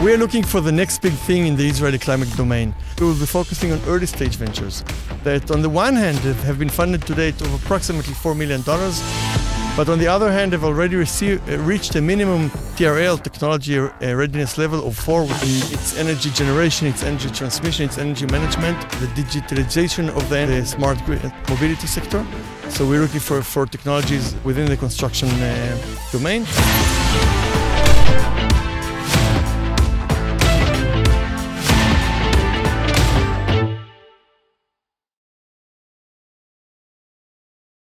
We are looking for the next big thing in the Israeli climate domain. We will be focusing on early stage ventures that, on the one hand, have been funded to date of approximately $4 million, but on the other hand, have already received, uh, reached a minimum TRL technology uh, readiness level of 4 in its energy generation, its energy transmission, its energy management, the digitalization of the, the smart grid mobility sector. So we're looking for, for technologies within the construction uh, domain.